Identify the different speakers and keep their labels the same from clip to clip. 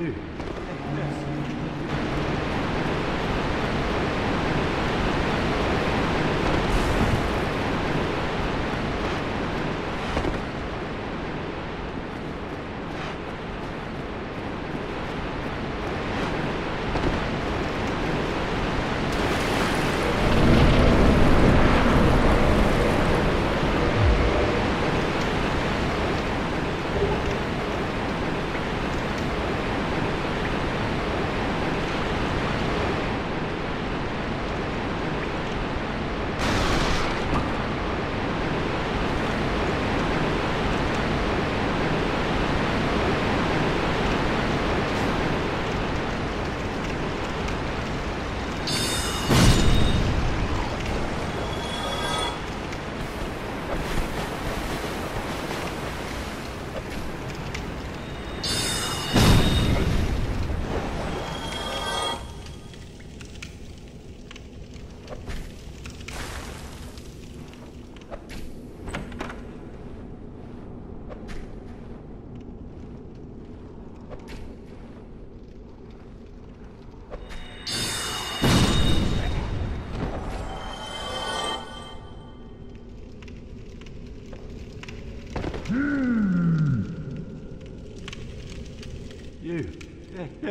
Speaker 1: 去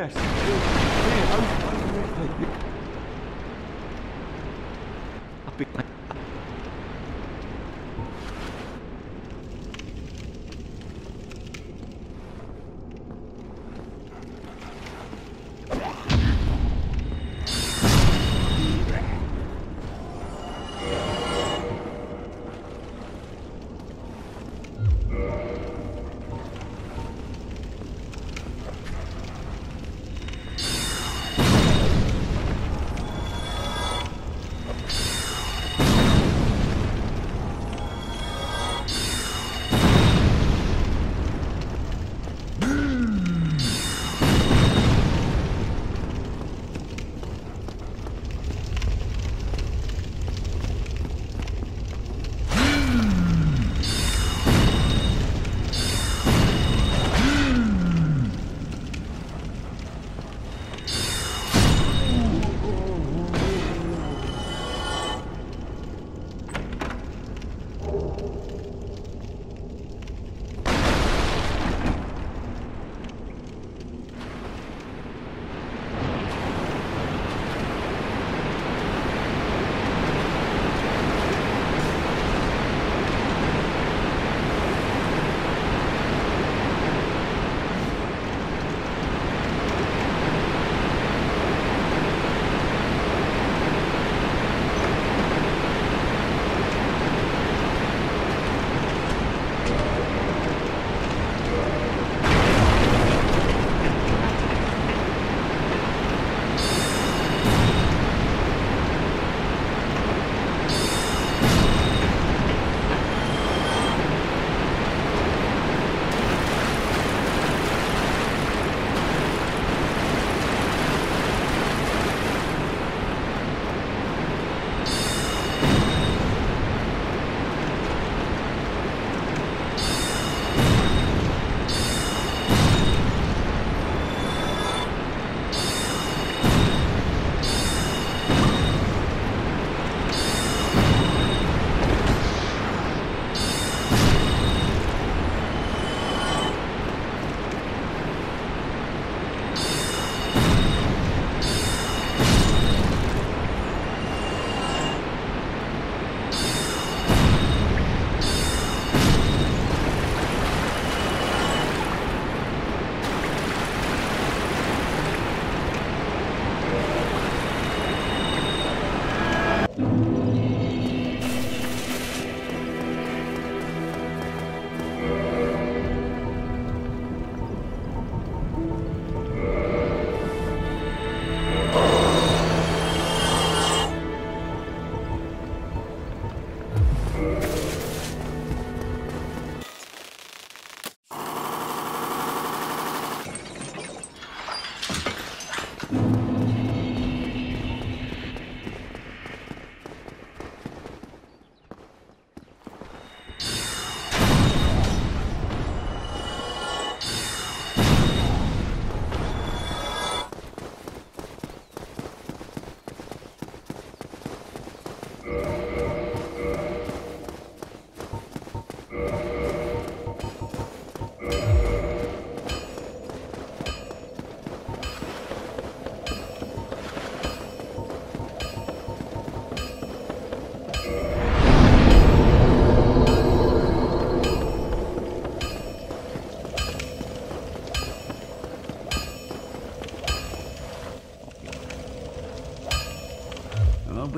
Speaker 1: yes.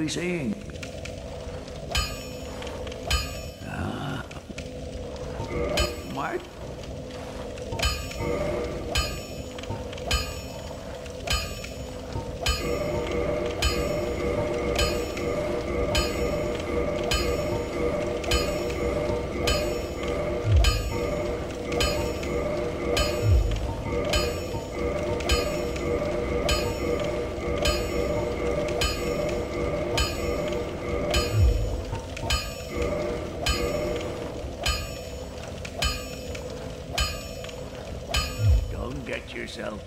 Speaker 2: Be seeing. Don't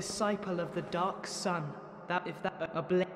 Speaker 3: disciple of the dark sun, that if that a bl-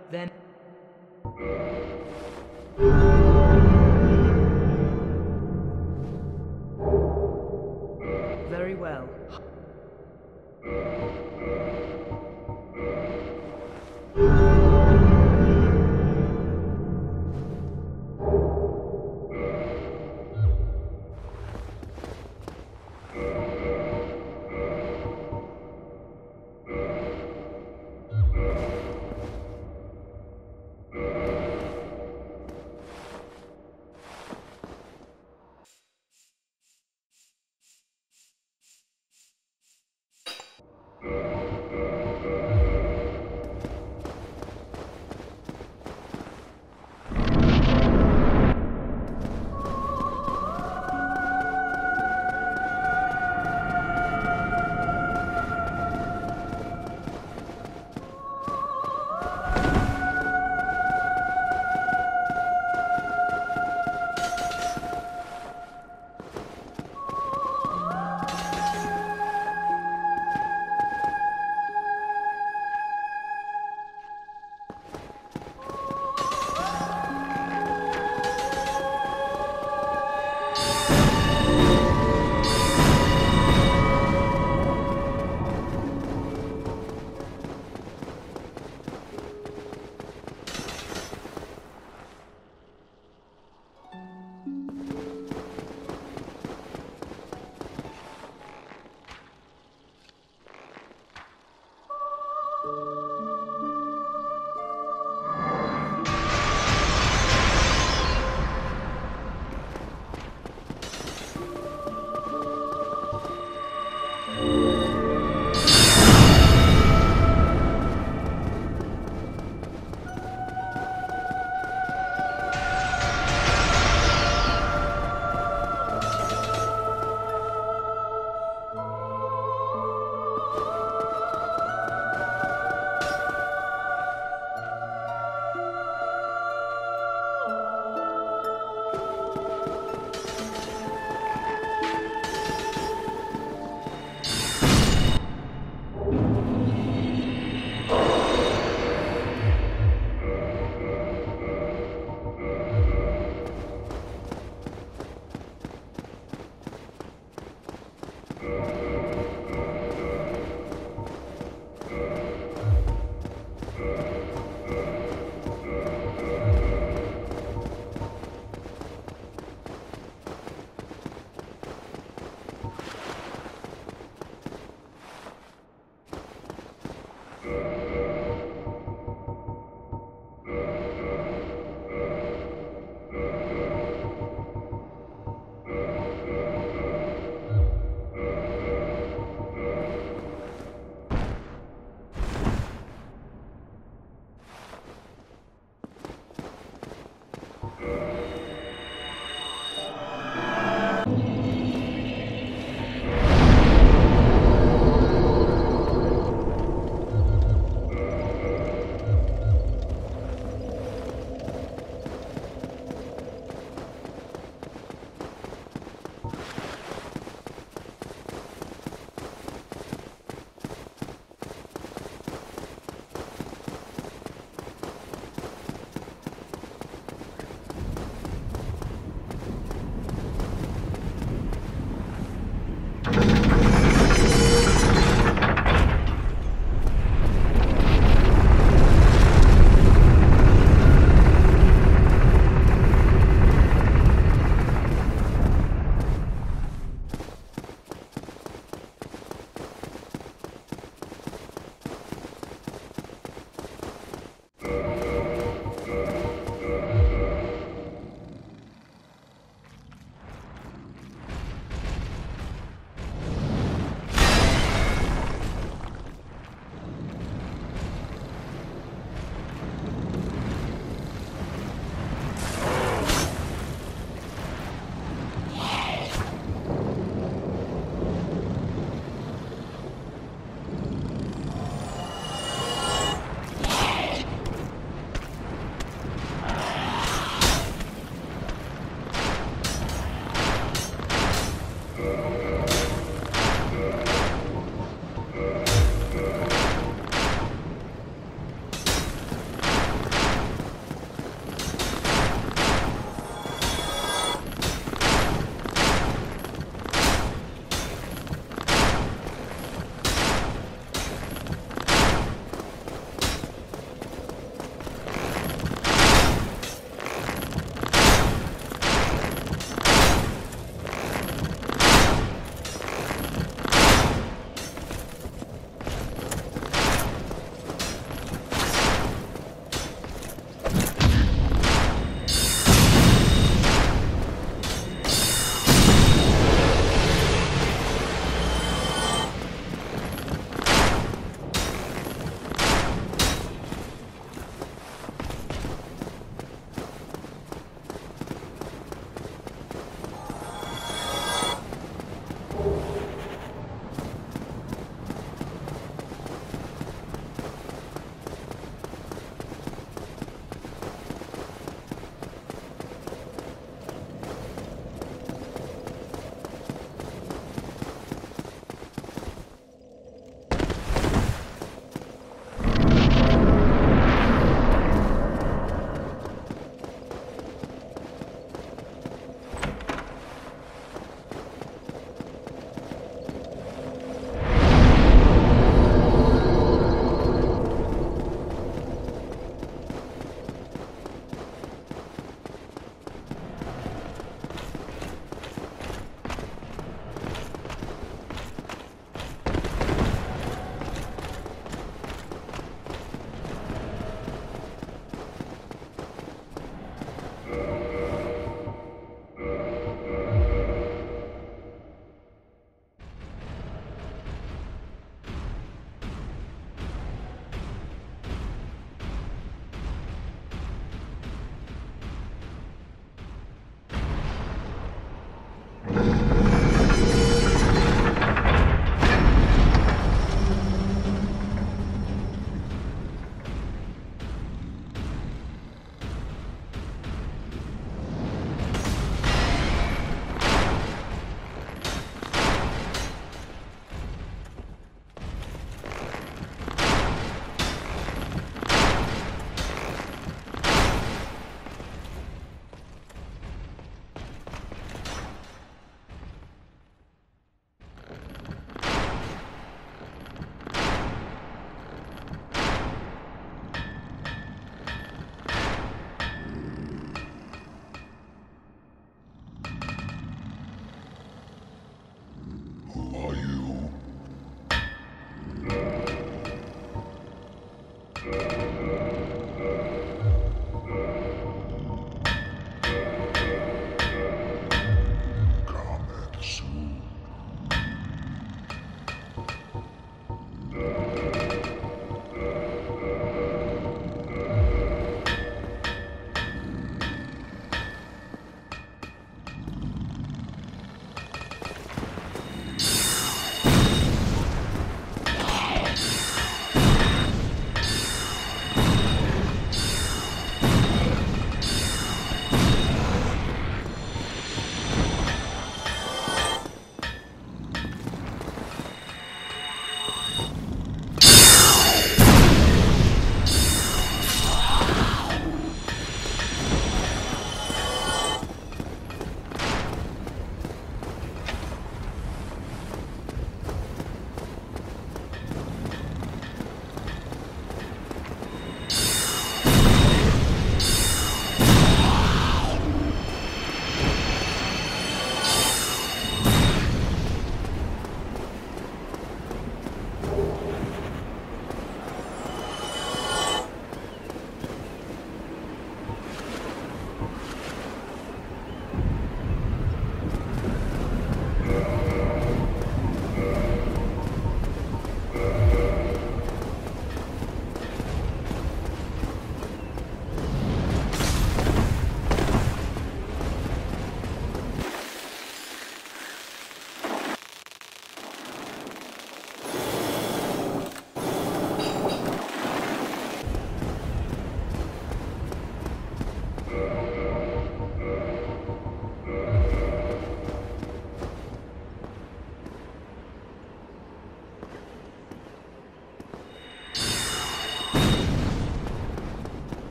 Speaker 1: Yeah.